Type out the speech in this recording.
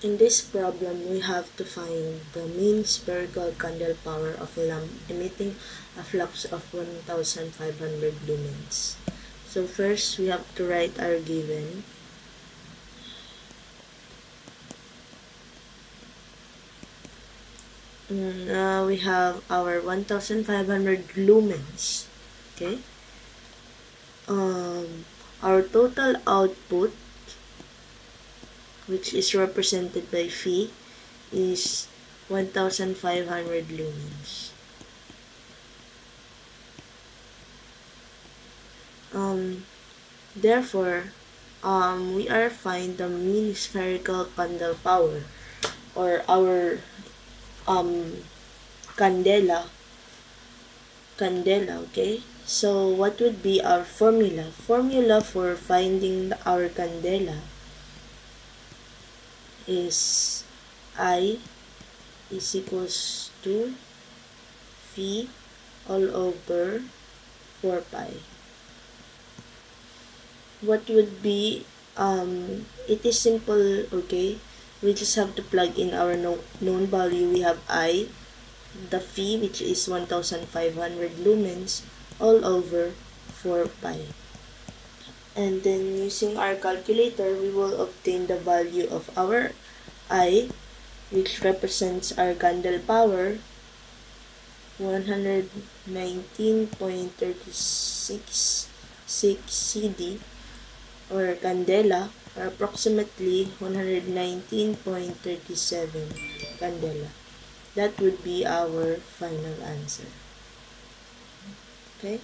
In this problem, we have to find the mean spherical candle power of a lamp emitting a flux of 1,500 lumens. So first, we have to write our given. Now we have our 1,500 lumens. Okay. Um, our total output which is represented by phi is 1500 lumens. Um, therefore, um, we are find the mean spherical candle power or our um, candela candela okay so what would be our formula formula for finding our candela is I is equals to phi all over 4 pi. What would be, um, it is simple, okay? We just have to plug in our no known value. We have I, the phi, which is 1500 lumens, all over 4 pi and then using our calculator we will obtain the value of our I which represents our candle power 119.366 CD or candela or approximately 119.37 candela. That would be our final answer. Okay